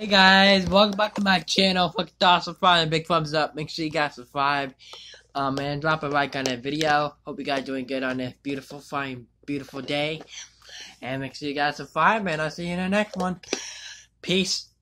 Hey guys, welcome back to my channel. Fucking awesome fun, big thumbs up. Make sure you guys subscribe. Um, and drop a like on that video. Hope you guys doing good on this beautiful, fine, beautiful day. And make sure you guys subscribe, and I'll see you in the next one. Peace.